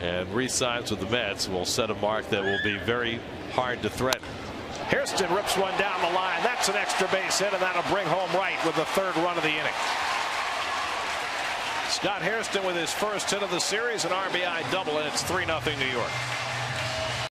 and resigns with the Mets will set a mark that will be very hard to threaten. Hairston rips one down the line. That's an extra base hit, and that'll bring home Wright with the third run of the inning. Scott Hairston with his first hit of the series, an RBI double, and it's 3 0 New York.